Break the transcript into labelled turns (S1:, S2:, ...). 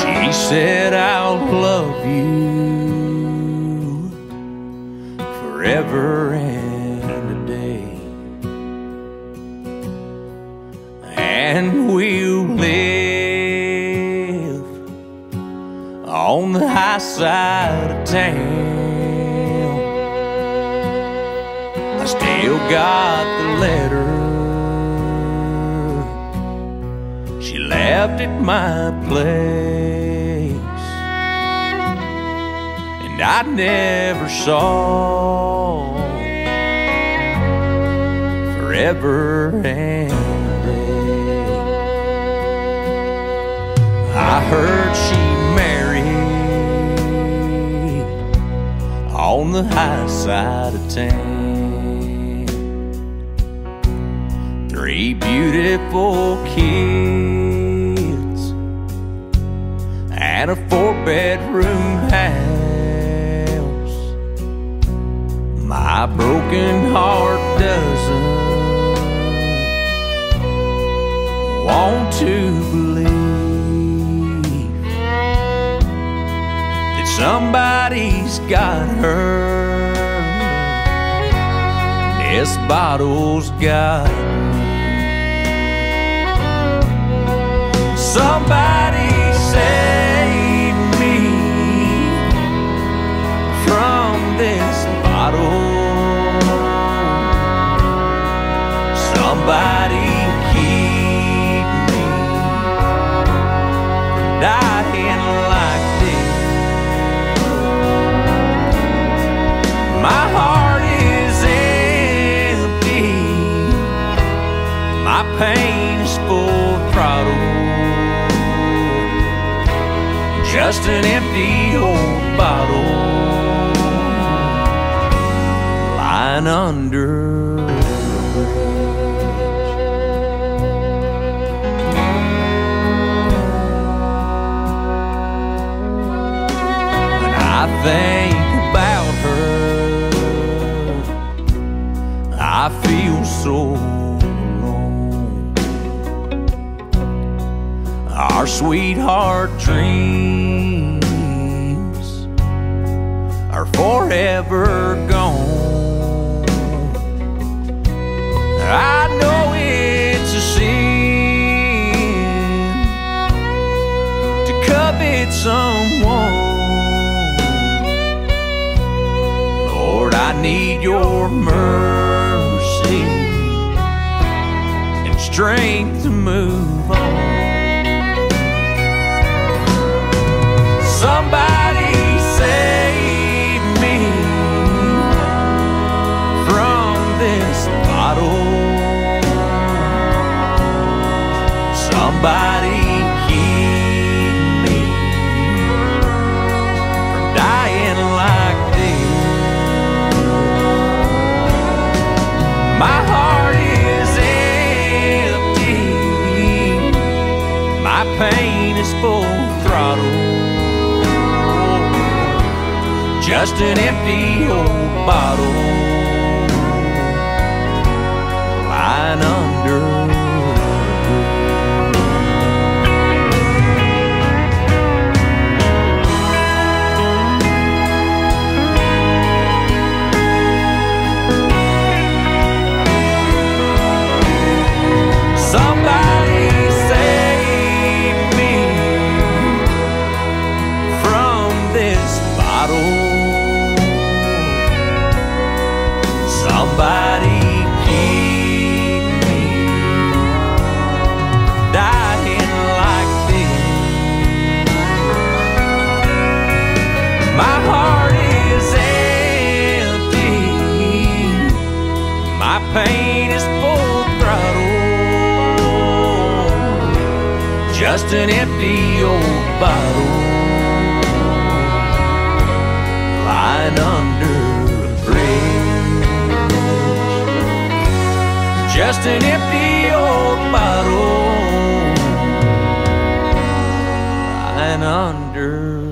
S1: She said, I'll love you forever and a day. And we'll live on the high side of town. I still got the letter. Left at my place. And I never saw forever and. I heard she married on the high side of town. Three beautiful kids and a four bedroom house. My broken heart doesn't want to believe that somebody's got her. This bottle's got me. Somebody Somebody keep me dying like this. My heart is empty. My pain is full throttle. Just an empty old bottle lying under Our sweetheart dreams are forever gone. I know it's a sin to covet someone. Lord, I need your mercy and strength to move on. Somebody keep me from dying like this. My heart is empty. My pain is full throttle. Just an empty old bottle Just an empty old bottle lying under a bridge. Just an empty old bottle lying under